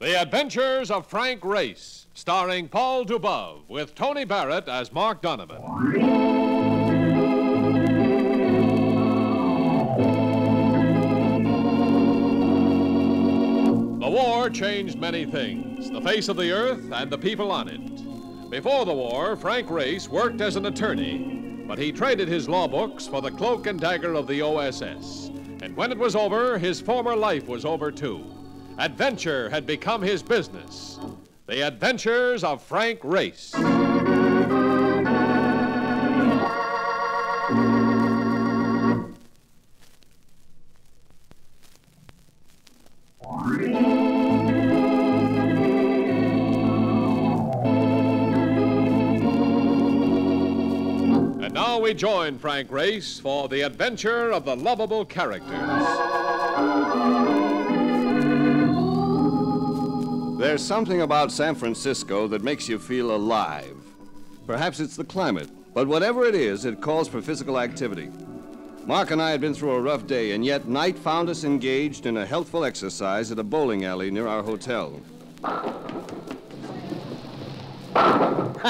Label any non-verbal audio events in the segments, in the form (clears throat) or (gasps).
The Adventures of Frank Race, starring Paul Dubov, with Tony Barrett as Mark Donovan. The war changed many things the face of the earth and the people on it. Before the war, Frank Race worked as an attorney, but he traded his law books for the cloak and dagger of the OSS. And when it was over, his former life was over too. Adventure had become his business. The Adventures of Frank Race. And now we join Frank Race for the adventure of the lovable characters. There's something about San Francisco that makes you feel alive. Perhaps it's the climate, but whatever it is, it calls for physical activity. Mark and I had been through a rough day, and yet night found us engaged in a healthful exercise at a bowling alley near our hotel. (laughs)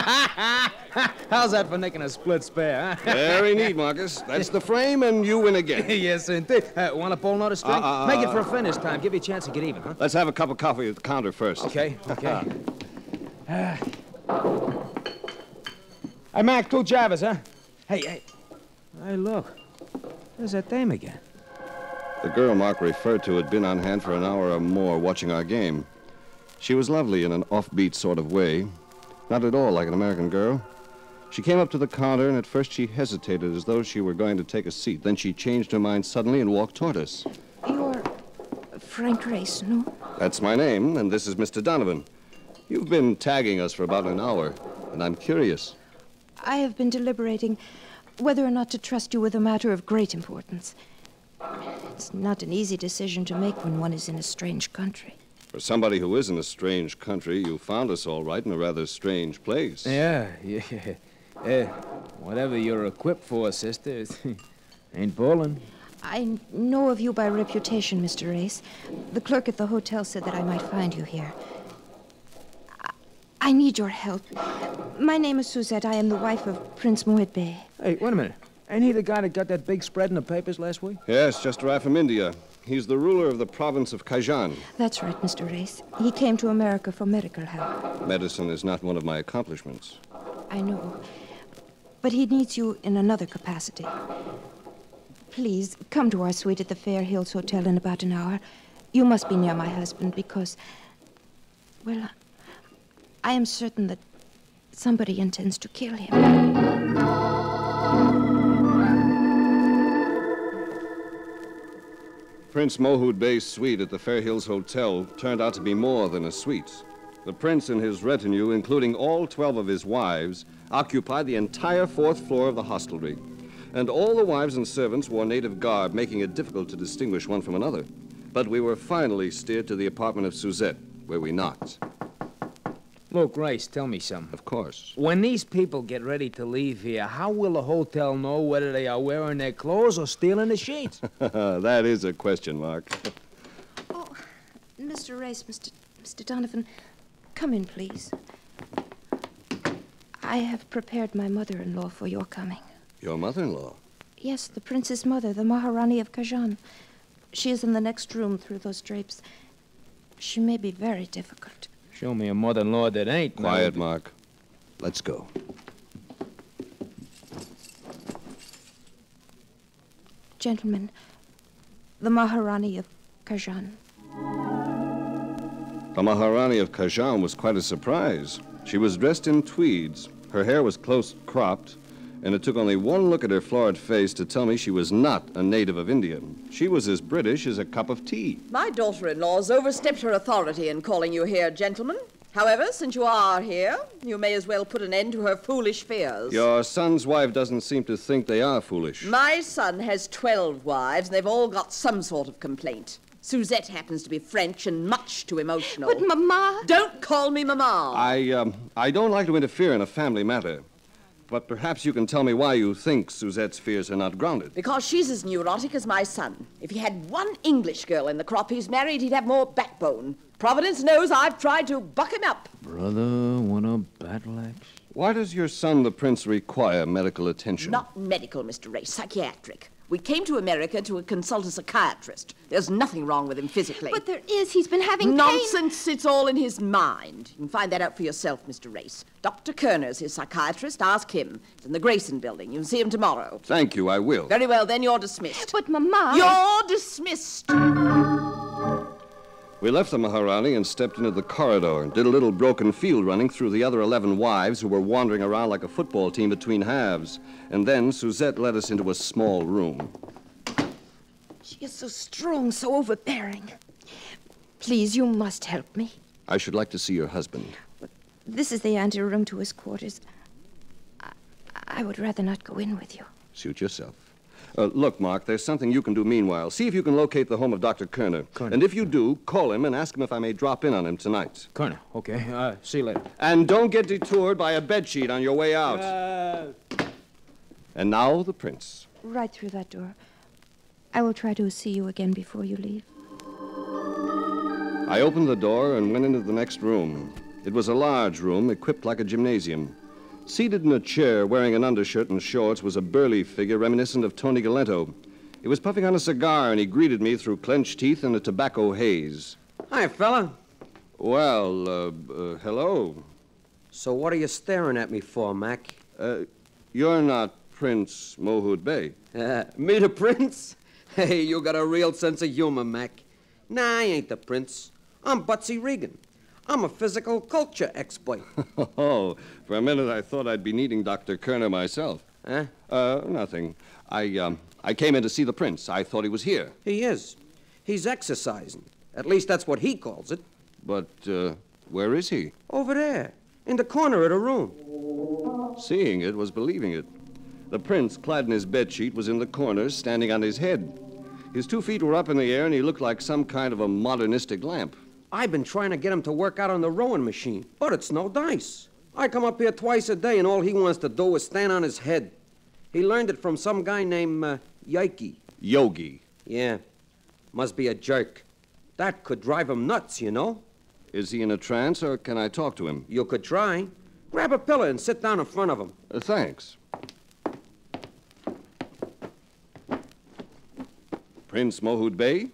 How's that for nicking a split spare, huh? Very neat, Marcus. That's the frame, and you win again. (laughs) yes, indeed. Uh, want to pull another string? Uh, uh, Make it for a uh, finish time. Give you a chance to get even, huh? Let's have a cup of coffee at the counter first. Okay, (laughs) okay. Uh, hey, Mac, two Javas, huh? Hey, hey. Hey, look. There's that dame again. The girl Mark referred to had been on hand for an hour or more watching our game. She was lovely in an offbeat sort of way, not at all like an American girl. She came up to the counter, and at first she hesitated as though she were going to take a seat. Then she changed her mind suddenly and walked toward us. You're Frank Race, no? That's my name, and this is Mr. Donovan. You've been tagging us for about an hour, and I'm curious. I have been deliberating whether or not to trust you with a matter of great importance. It's not an easy decision to make when one is in a strange country. For somebody who is in a strange country, you found us all right in a rather strange place. Yeah, (laughs) yeah. Uh, whatever you're equipped for, sister, (laughs) ain't bowling. I know of you by reputation, Mr. Race. The clerk at the hotel said that I might find you here. I, I need your help. My name is Suzette. I am the wife of Prince Mohit Bey. Hey, wait a minute. Ain't he the guy that got that big spread in the papers last week? Yes, just arrived from India. He's the ruler of the province of Kajan. That's right, Mr. Race. He came to America for medical help. Medicine is not one of my accomplishments. I know. But he needs you in another capacity. Please, come to our suite at the Fair Hills Hotel in about an hour. You must be near my husband because, well, I am certain that somebody intends to kill him. Prince Mohud Bey's suite at the Fair Hills Hotel turned out to be more than a suite. The prince and his retinue, including all 12 of his wives, occupied the entire fourth floor of the hostelry. And all the wives and servants wore native garb, making it difficult to distinguish one from another. But we were finally steered to the apartment of Suzette, where we knocked. Look, Race, tell me something. Of course. When these people get ready to leave here, how will the hotel know whether they are wearing their clothes or stealing the sheets? (laughs) that is a question mark. Oh, Mr. Rice, Mr. Mr. Donovan, come in, please. I have prepared my mother in law for your coming. Your mother in law? Yes, the prince's mother, the Maharani of Kajan. She is in the next room through those drapes. She may be very difficult. Show me a mother-in-law that ain't. now. Quiet, Mark. Let's go. Gentlemen, the Maharani of Kajan. The Maharani of Kajan was quite a surprise. She was dressed in tweeds. Her hair was close cropped, and it took only one look at her florid face to tell me she was not a native of India. She was as British as a cup of tea. My daughter in law's overstepped her authority in calling you here, gentlemen. However, since you are here, you may as well put an end to her foolish fears. Your son's wife doesn't seem to think they are foolish. My son has 12 wives, and they've all got some sort of complaint. Suzette happens to be French and much too emotional. But, Mama. Don't call me Mama. I, um, I don't like to interfere in a family matter. But perhaps you can tell me why you think Suzette's fears are not grounded. Because she's as neurotic as my son. If he had one English girl in the crop he's married, he'd have more backbone. Providence knows I've tried to buck him up. Brother, want a battle axe? Why does your son, the prince, require medical attention? Not medical, Mr. Ray, psychiatric. We came to America to consult a psychiatrist. There's nothing wrong with him physically. But there is. He's been having pain. Nonsense. It's all in his mind. You can find that out for yourself, Mr. Race. Dr. Kerner's his psychiatrist. Ask him. It's in the Grayson building. You can see him tomorrow. Thank you, I will. Very well, then you're dismissed. But, Mama. You're dismissed. We left the Maharani and stepped into the corridor and did a little broken field running through the other 11 wives who were wandering around like a football team between halves. And then Suzette led us into a small room. She is so strong, so overbearing. Please, you must help me. I should like to see your husband. This is the anteroom to his quarters. I, I would rather not go in with you. Suit yourself. Uh, look, Mark, there's something you can do meanwhile. See if you can locate the home of Dr. Kerner. Kerner. And if you do, call him and ask him if I may drop in on him tonight. Kerner, okay. Uh, see you later. And don't get detoured by a bedsheet on your way out. And now the prince. Right through that door. I will try to see you again before you leave. I opened the door and went into the next room. It was a large room equipped like a gymnasium. Seated in a chair wearing an undershirt and shorts was a burly figure reminiscent of Tony Galento. He was puffing on a cigar and he greeted me through clenched teeth and a tobacco haze. Hi, fella. Well, uh, uh, hello. So what are you staring at me for, Mac? Uh, you're not Prince Mohud Bey. Uh, me the prince? (laughs) Hey, you got a real sense of humor, Mac. Nah, I ain't the prince. I'm Butsy Regan. I'm a physical culture expert. (laughs) oh, for a minute I thought I'd be needing Dr. Kerner myself. huh? Uh, nothing. I, um, I came in to see the prince. I thought he was here. He is. He's exercising. At least that's what he calls it. But, uh, where is he? Over there, in the corner of the room. Seeing it was believing it. The prince, clad in his bedsheet, was in the corner, standing on his head. His two feet were up in the air, and he looked like some kind of a modernistic lamp. I've been trying to get him to work out on the rowing machine, but it's no dice. I come up here twice a day, and all he wants to do is stand on his head. He learned it from some guy named uh, Yike. Yogi. Yeah, must be a jerk. That could drive him nuts, you know. Is he in a trance, or can I talk to him? You could try. Grab a pillow and sit down in front of him. Uh, thanks. Prince Mohud Bey?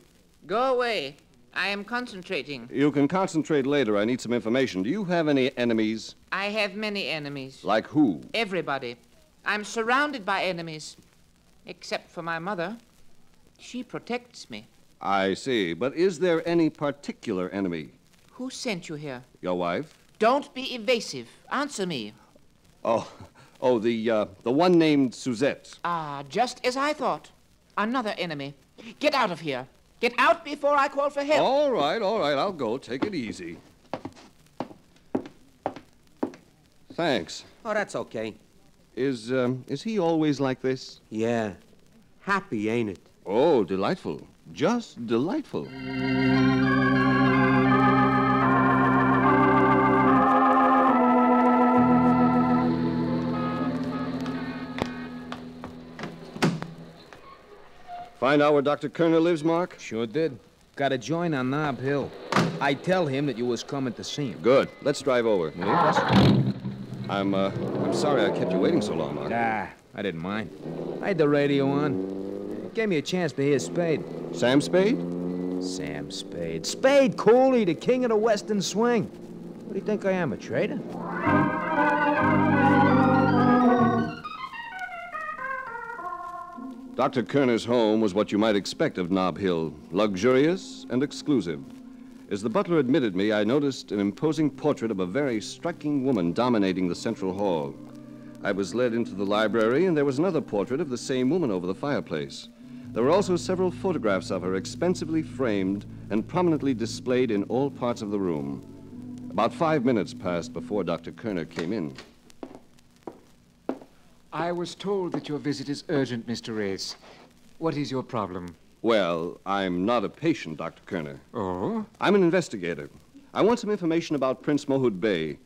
Go away. I am concentrating. You can concentrate later. I need some information. Do you have any enemies? I have many enemies. Like who? Everybody. I'm surrounded by enemies. Except for my mother. She protects me. I see. But is there any particular enemy? Who sent you here? Your wife? Don't be evasive. Answer me. Oh, (laughs) oh, the uh, the one named Suzette. Ah, just as I thought. Another enemy. Get out of here. Get out before I call for help. All right, all right. I'll go. Take it easy. Thanks. Oh, that's okay. Is um, is he always like this? Yeah. Happy, ain't it? Oh, delightful. Just delightful. Find out where Dr. Kerner lives, Mark? Sure did. Got a joint on Nob Hill. I tell him that you was coming to see him. Good. Let's drive over. Yes? I'm, uh, I'm sorry I kept you waiting so long, Mark. Ah, I didn't mind. I had the radio on. It gave me a chance to hear Spade. Sam Spade? Sam Spade. Spade Cooley, the king of the Western swing. What do you think I am, a traitor? Dr. Kerner's home was what you might expect of Nob Hill luxurious and exclusive. As the butler admitted me, I noticed an imposing portrait of a very striking woman dominating the central hall. I was led into the library, and there was another portrait of the same woman over the fireplace. There were also several photographs of her, expensively framed and prominently displayed in all parts of the room. About five minutes passed before Dr. Kerner came in. I was told that your visit is urgent, Mr. Race. What is your problem? Well, I'm not a patient, Dr. Kerner. Oh? I'm an investigator. I want some information about Prince Mohud Bey.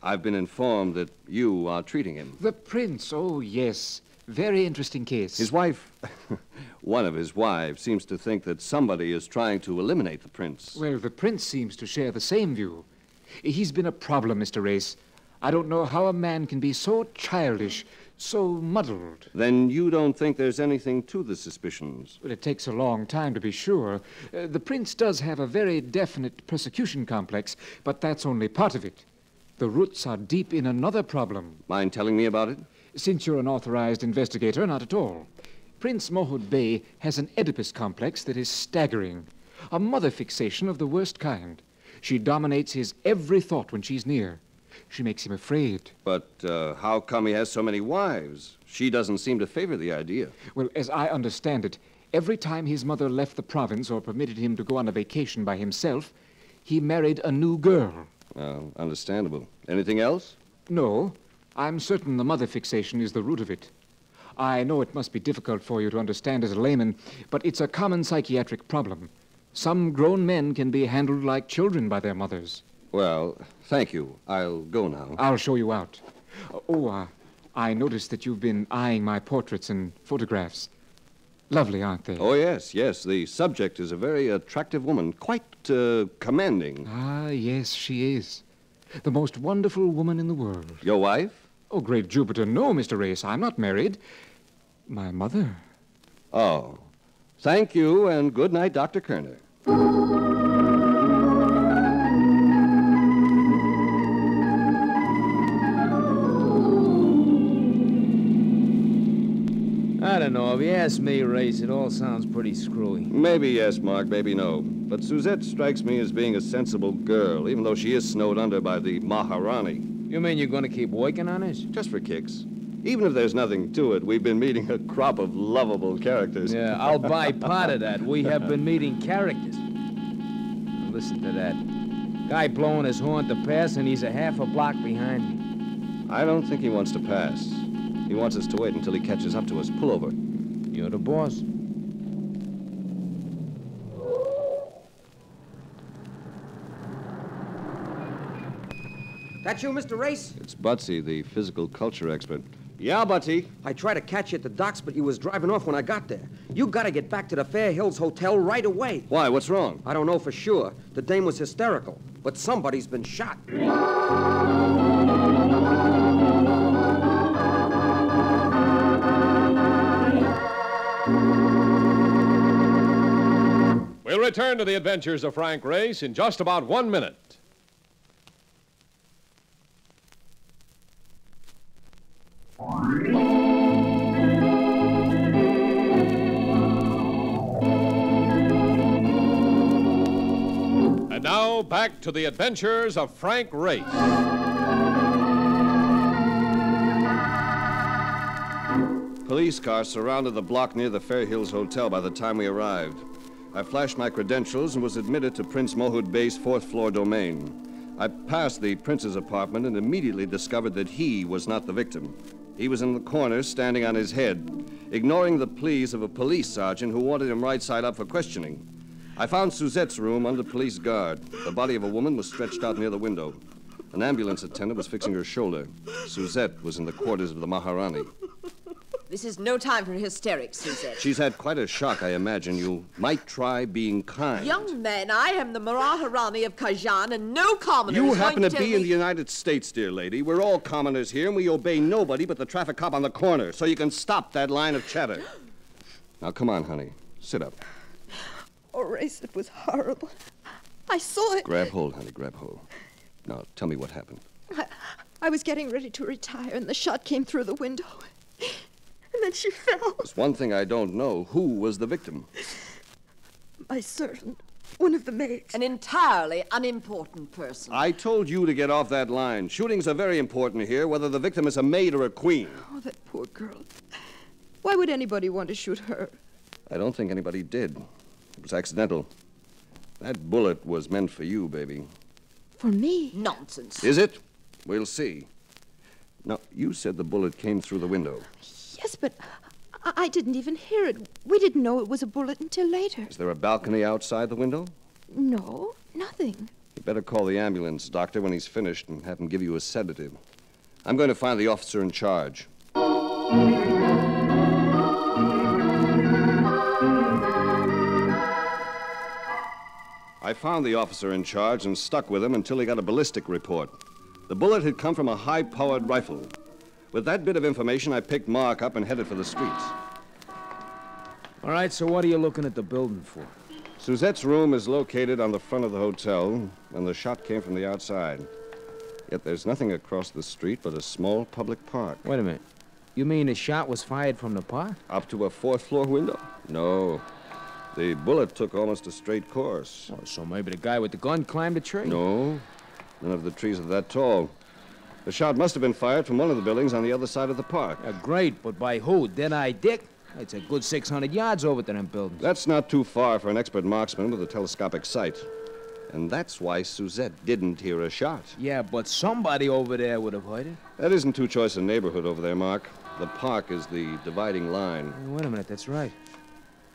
I've been informed that you are treating him. The prince, oh, yes. Very interesting case. His wife, (laughs) one of his wives, seems to think that somebody is trying to eliminate the prince. Well, the prince seems to share the same view. He's been a problem, Mr. Race. I don't know how a man can be so childish, so muddled. Then you don't think there's anything to the suspicions? Well, it takes a long time to be sure. Uh, the prince does have a very definite persecution complex, but that's only part of it. The roots are deep in another problem. Mind telling me about it? Since you're an authorized investigator, not at all. Prince Mohud Bey has an Oedipus complex that is staggering. A mother fixation of the worst kind. She dominates his every thought when she's near. She makes him afraid. But uh, how come he has so many wives? She doesn't seem to favor the idea. Well, as I understand it, every time his mother left the province or permitted him to go on a vacation by himself, he married a new girl. Uh, understandable. Anything else? No. I'm certain the mother fixation is the root of it. I know it must be difficult for you to understand as a layman, but it's a common psychiatric problem. Some grown men can be handled like children by their mothers. Well, thank you. I'll go now. I'll show you out. Oh, uh, I noticed that you've been eyeing my portraits and photographs. Lovely, aren't they? Oh, yes, yes. The subject is a very attractive woman, quite uh, commanding. Ah, yes, she is. The most wonderful woman in the world. Your wife? Oh, great Jupiter, no, Mr. Race. I'm not married. My mother. Oh. Thank you, and good night, Dr. Kerner. Know. If you ask me, Race, it all sounds pretty screwy. Maybe yes, Mark, maybe no. But Suzette strikes me as being a sensible girl, even though she is snowed under by the Maharani. You mean you're gonna keep working on this? Just for kicks. Even if there's nothing to it, we've been meeting a crop of lovable characters. Yeah, I'll buy (laughs) part of that. We have been meeting characters. Now listen to that. Guy blowing his horn to pass, and he's a half a block behind me. I don't think he wants to pass. He wants us to wait until he catches up to us. Pull over. You're the boss. That you, Mr. Race? It's Butsy, the physical culture expert. Yeah, Butsy. I tried to catch you at the docks, but you was driving off when I got there. You gotta get back to the Fair Hills Hotel right away. Why? What's wrong? I don't know for sure. The dame was hysterical, but somebody's been shot. Return to the adventures of Frank Race in just about one minute. And now back to the adventures of Frank Race. Police cars surrounded the block near the Fair Hills Hotel by the time we arrived. I flashed my credentials and was admitted to Prince Mohud Bey's fourth floor domain. I passed the prince's apartment and immediately discovered that he was not the victim. He was in the corner, standing on his head, ignoring the pleas of a police sergeant who wanted him right side up for questioning. I found Suzette's room under police guard. The body of a woman was stretched out near the window. An ambulance attendant was fixing her shoulder. Suzette was in the quarters of the Maharani. This is no time for hysterics, Suzette. She's had quite a shock, I imagine. You might try being kind. Young man, I am the Maharani of Kajan, and no commoner You happen to to be tell in the United States, dear lady. We're all commoners here, and we obey nobody but the traffic cop on the corner, so you can stop that line of chatter. (gasps) Now, come on, honey. Sit up. Oh, Race, it was horrible. I saw it. Grab hold, honey. Grab hold. Now, tell me what happened. I, I was getting ready to retire, and the shot came through the window. (laughs) And then she fell. There's one thing I don't know. Who was the victim? My servant, one of the maids. An entirely unimportant person. I told you to get off that line. Shootings are very important here, whether the victim is a maid or a queen. Oh, that poor girl. Why would anybody want to shoot her? I don't think anybody did. It was accidental. That bullet was meant for you, baby. For me? Nonsense. Is it? We'll see. Now, you said the bullet came through the window. Oh, Yes, but I, I didn't even hear it. We didn't know it was a bullet until later. Is there a balcony outside the window? No, nothing. You better call the ambulance doctor when he's finished and have him give you a sedative. I'm going to find the officer in charge. I found the officer in charge and stuck with him until he got a ballistic report. The bullet had come from a high powered rifle. With that bit of information, I picked Mark up and headed for the streets. All right, so what are you looking at the building for? Suzette's room is located on the front of the hotel, and the shot came from the outside. Yet there's nothing across the street but a small public park. Wait a minute. You mean the shot was fired from the park? Up to a fourth floor window? No. The bullet took almost a straight course. Oh, so maybe the guy with the gun climbed a tree? No. None of the trees are that tall. The shot must have been fired from one of the buildings on the other side of the park. Uh, great, but by who? Dead-Eye Dick? It's a good 600 yards over to them buildings. That's not too far for an expert marksman with a telescopic sight. And that's why Suzette didn't hear a shot. Yeah, but somebody over there would have heard it. That isn't too choice a neighborhood over there, Mark. The park is the dividing line. Hey, wait a minute, that's right.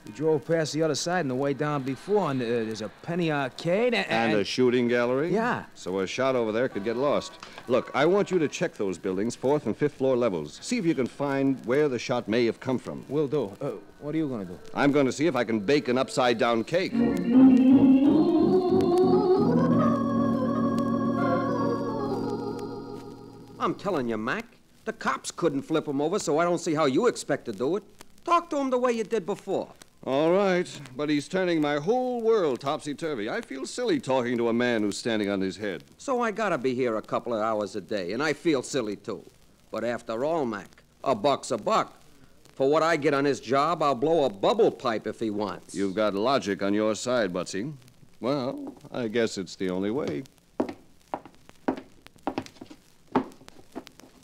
We drove past the other side on the way down before, and uh, there's a penny arcade and... And a shooting gallery? Yeah. So a shot over there could get lost. Look, I want you to check those buildings, fourth and fifth floor levels. See if you can find where the shot may have come from. Will do. Uh, what are you going to do? I'm going to see if I can bake an upside down cake. I'm telling you, Mac. The cops couldn't flip him over, so I don't see how you expect to do it. Talk to him the way you did before. All right, but he's turning my whole world topsy turvy. I feel silly talking to a man who's standing on his head. So I gotta be here a couple of hours a day, and I feel silly too. But after all, Mac, a buck's a buck. For what I get on his job, I'll blow a bubble pipe if he wants. You've got logic on your side, Butsy. Well, I guess it's the only way.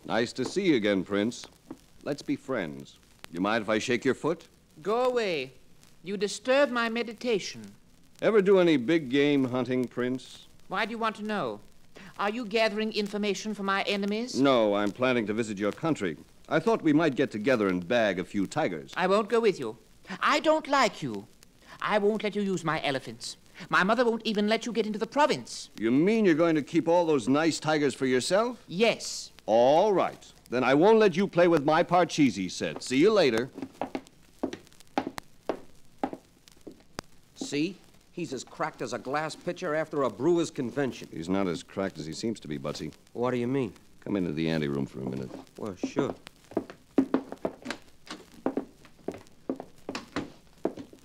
Nice to see you again, Prince. Let's be friends. You mind if I shake your foot? Go away. You disturb my meditation. Ever do any big game hunting, Prince? Why do you want to know? Are you gathering information for my enemies? No, I'm planning to visit your country. I thought we might get together and bag a few tigers. I won't go with you. I don't like you. I won't let you use my elephants. My mother won't even let you get into the province. You mean you're going to keep all those nice tigers for yourself? Yes. All right. Then I won't let you play with my Parcheesi set. See you later. See? He's as cracked as a glass pitcher after a brewer's convention. He's not as cracked as he seems to be, Butsy. What do you mean? Come into the anteroom for a minute. Well, sure.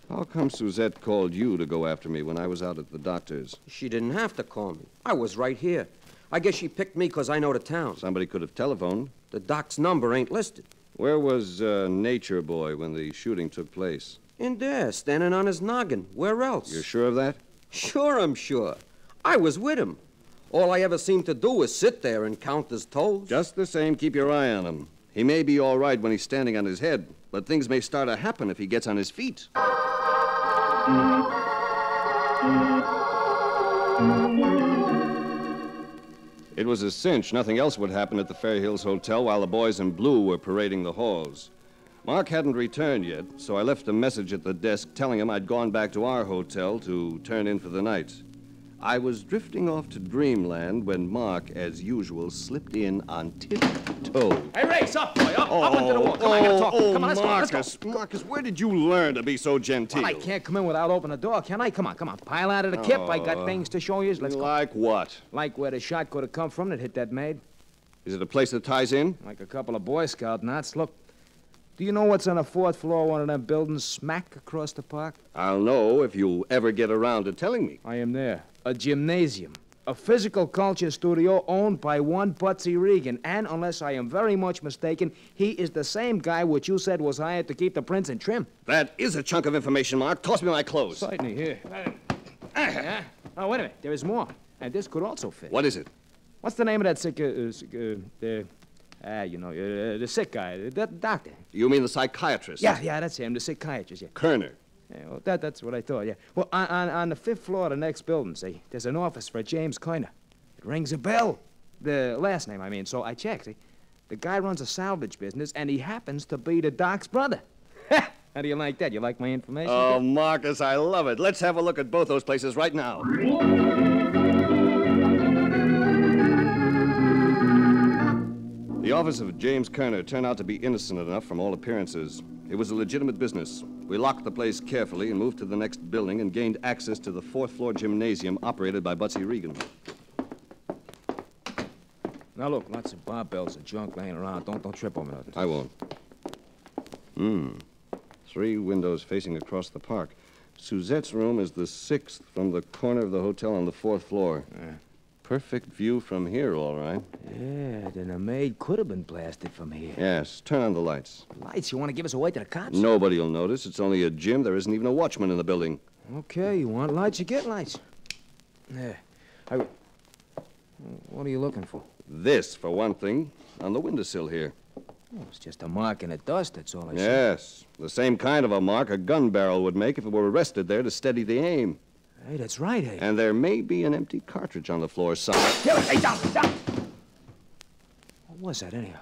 How come Suzette called you to go after me when I was out at the doctor's? She didn't have to call me. I was right here. I guess she picked me 'cause I know the town. Somebody could have telephoned. The doc's number ain't listed. Where was uh, Nature Boy when the shooting took place? In there, standing on his noggin. Where else? You're sure of that? Sure, I'm sure. I was with him. All I ever seemed to do was sit there and count his toes. Just the same, keep your eye on him. He may be all right when he's standing on his head, but things may start to happen if he gets on his feet. It was a cinch nothing else would happen at the Fair Hills Hotel while the boys in blue were parading the halls. Mark hadn't returned yet, so I left a message at the desk telling him I'd gone back to our hotel to turn in for the night. I was drifting off to dreamland when Mark, as usual, slipped in on tiptoe. Hey, race up, boy, up, up into the wall. Come on, I gotta talk. oh, Come on, let's go, let's go. Marcus, Marcus, where did you learn to be so genteel? Well, I can't come in without opening the door, can I? Come on, come on. Pile out of the kip. I got oh. things to show you. Let's go. Like what? Like where the shot could have come from that hit that maid. Is it a place that ties in? Like a couple of Boy Scout knots. Look, do you know what's on the fourth floor of one of them buildings smack across the park? I'll know if you ever get around to telling me. I am there. A gymnasium. A physical culture studio owned by one Butsy Regan. And unless I am very much mistaken, he is the same guy which you said was hired to keep the prince in trim. That is a chunk of information, Mark. Toss me my clothes. Certainly, here. (clears throat) Yeah. Oh, wait a minute. There is more. And this could also fit. What is it? What's the name of that sick, uh, uh, sick, uh, the, ah, you know, uh, the sick guy, the, the doctor? You mean the psychiatrist? Yeah, yeah, that's him, the psychiatrist, yeah. Kerner. Yeah, well, that, that's what I thought, yeah. Well, on, on, on the fifth floor of the next building, see, there's an office for James Kerner. It rings a bell. The last name, I mean. So I checked, see. The guy runs a salvage business, and he happens to be the doc's brother. (laughs) How do you like that? You like my information? Oh, Marcus, I love it. Let's have a look at both those places right now. Office of James Kerner turned out to be innocent enough from all appearances. It was a legitimate business. We locked the place carefully and moved to the next building and gained access to the fourth floor gymnasium operated by Butsy Regan. Now look, lots of barbells and junk laying around. Don't don't trip over nothing. I won't. Hmm. Three windows facing across the park. Suzette's room is the sixth from the corner of the hotel on the fourth floor. Yeah. Perfect view from here, all right. Yeah, then a maid could have been blasted from here. Yes, turn on the lights. Lights, you want to give us away to the cops? Nobody will notice. It's only a gym. There isn't even a watchman in the building. Okay, you want lights, you get lights. Yeah. I... What are you looking for? This, for one thing, on the windowsill here. Oh, it's just a mark in the dust, that's all I see. Yes, the same kind of a mark a gun barrel would make if it were rested there to steady the aim. Hey, that's right, hey. And there may be an empty cartridge on the floor somewhere. Kill it! Hey, down, down! What was that, anyhow?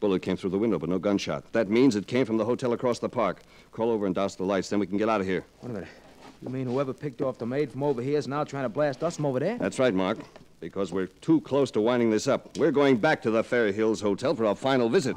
Bullet came through the window, but no gunshot. That means it came from the hotel across the park. Crawl over and douse the lights, then we can get out of here. Wait a minute. You mean whoever picked off the maid from over here is now trying to blast us from over there? That's right, Mark. Because we're too close to winding this up. We're going back to the Fair Hills Hotel for our final visit.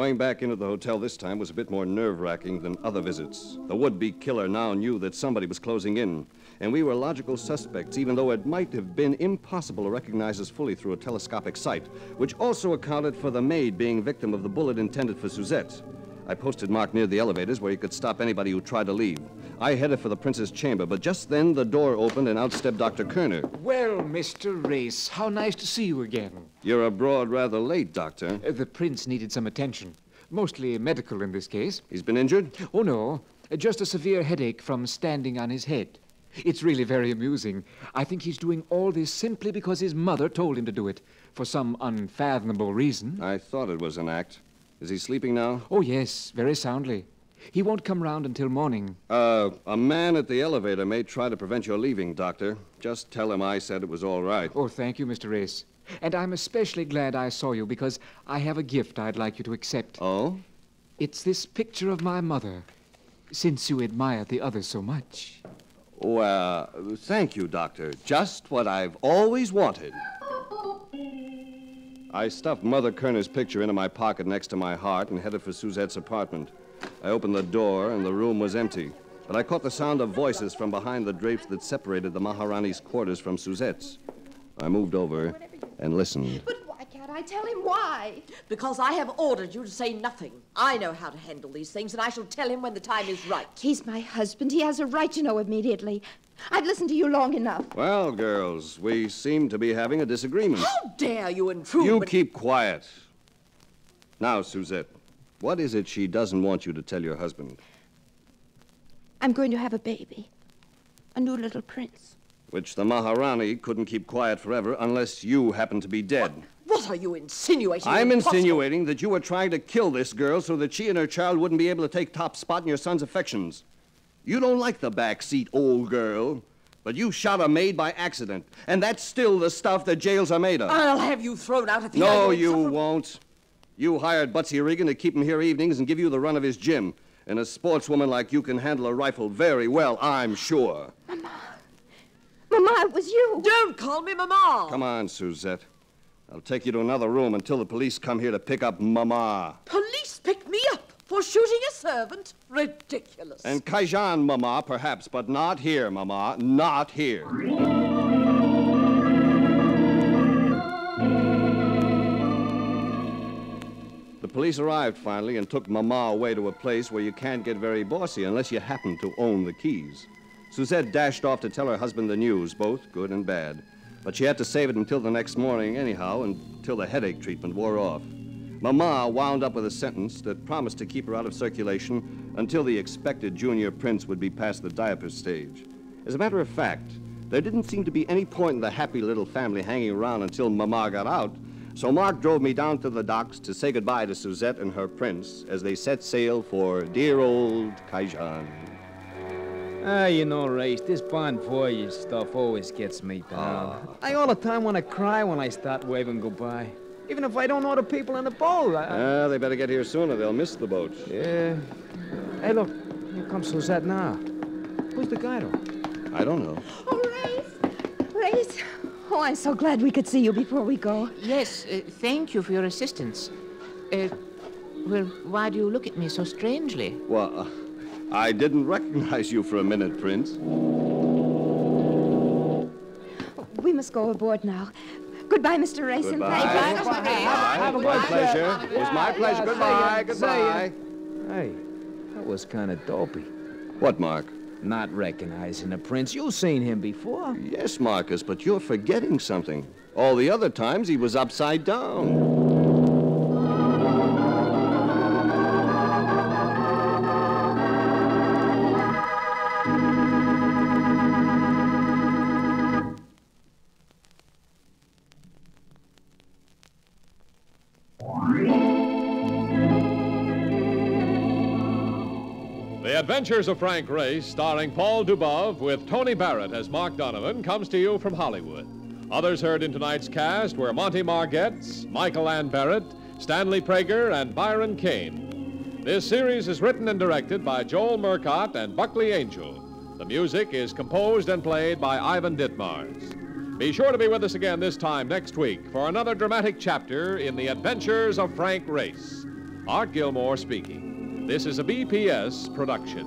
Going back into the hotel this time was a bit more nerve wracking than other visits. The would be killer now knew that somebody was closing in, and we were logical suspects, even though it might have been impossible to recognize us fully through a telescopic sight, which also accounted for the maid being victim of the bullet intended for Suzette. I posted Mark near the elevators where he could stop anybody who tried to leave. I headed for the prince's chamber, but just then the door opened and out stepped Dr. Kerner. Well, Mr. Race, how nice to see you again. You're abroad rather late, Doctor. Uh, the prince needed some attention. Mostly medical in this case. He's been injured? Oh, no. Uh, Just a severe headache from standing on his head. It's really very amusing. I think he's doing all this simply because his mother told him to do it, for some unfathomable reason. I thought it was an act. Is he sleeping now? Oh, yes, very soundly. He won't come round until morning. Uh, a man at the elevator may try to prevent your leaving, Doctor. Just tell him I said it was all right. Oh, thank you, Mr. Race. And I'm especially glad I saw you because I have a gift I'd like you to accept. Oh? It's this picture of my mother, since you admire the other so much. Well, thank you, Doctor. Just what I've always wanted. I stuffed Mother Kerner's picture into my pocket next to my heart and headed for Suzette's apartment. I opened the door, and the room was empty. But I caught the sound of voices from behind the drapes that separated the Maharani's quarters from Suzette's. I moved over and listened. But why can't I tell him why? Because I have ordered you to say nothing. I know how to handle these things, and I shall tell him when the time is right. He's my husband. He has a right to know immediately. I've listened to you long enough. Well, girls, we seem to be having a disagreement. How dare you intrude? You when- keep quiet. Now, Suzette, what is it she doesn't want you to tell your husband? I'm going to have a baby. A new little prince. Which the Maharani couldn't keep quiet forever unless you happen to be dead. What are you insinuating? I'm Impossible. insinuating that you were trying to kill this girl so that she and her child wouldn't be able to take top spot in your son's affections. You don't like the back seat, old girl. But you shot a maid by accident, and that's still the stuff that jails are made of. I'll have you thrown out at the no, you suffer- won't. You hired Butsy Regan to keep him here evenings and give you the run of his gym. And a sportswoman like you can handle a rifle very well, I'm sure. Mama. Mama, it was you. Don't call me Mama. Come on, Suzette. I'll take you to another room until the police come here to pick up Mama. Police pick me up for shooting a servant. Ridiculous. And Kaijan, Mama, perhaps, but not here, Mama. Not here. The police arrived finally and took Mama away to a place where you can't get very bossy unless you happen to own the keys. Suzette dashed off to tell her husband the news, both good and bad. But she had to save it until the next morning, anyhow, until the headache treatment wore off. Mama wound up with a sentence that promised to keep her out of circulation until the expected junior prince would be past the diaper stage. As a matter of fact, there didn't seem to be any point in the happy little family hanging around until Mama got out, so Mark drove me down to the docks to say goodbye to Suzette and her prince as they set sail for dear old Kaijan. Ah, you know, Race, this Bond voyage stuff always gets me down. I all the time want to cry when I start waving goodbye. Even if I don't know the people in the boat. I, I- Ah, they better get here sooner. They'll miss the boat. yeah. Hey, look, here comes Suzette now. Who's the guy, though? I don't know. Oh, Race. Race? Oh, I'm so glad we could see you before we go. Yes, uh, thank you for your assistance. Uh, well, why do you look at me so strangely? Well, uh, I didn't recognize you for a minute, Prince. We must go aboard now. Goodbye, Mr. Race, and Goodbye. thank you. Have a good My pleasure. It was my pleasure. Goodbye. Goodbye. Hey, that was kind of dopey. What, Mark? Not recognizing the prince. You've seen him before. Yes, Marcus, but you're forgetting something. All the other times he was upside down. Adventures of Frank Race, starring Paul Dubov with Tony Barrett as Mark Donovan, comes to you from Hollywood. Others heard in tonight's cast were Monty Margetts, Michael Ann Barrett, Stanley Prager, and Byron Kane. This series is written and directed by Joel Murcott and Buckley Angel. The music is composed and played by Ivan Ditmars. Be sure to be with us again this time next week for another dramatic chapter in the adventures of Frank Race. Art Gilmore speaking. This is a BPS production.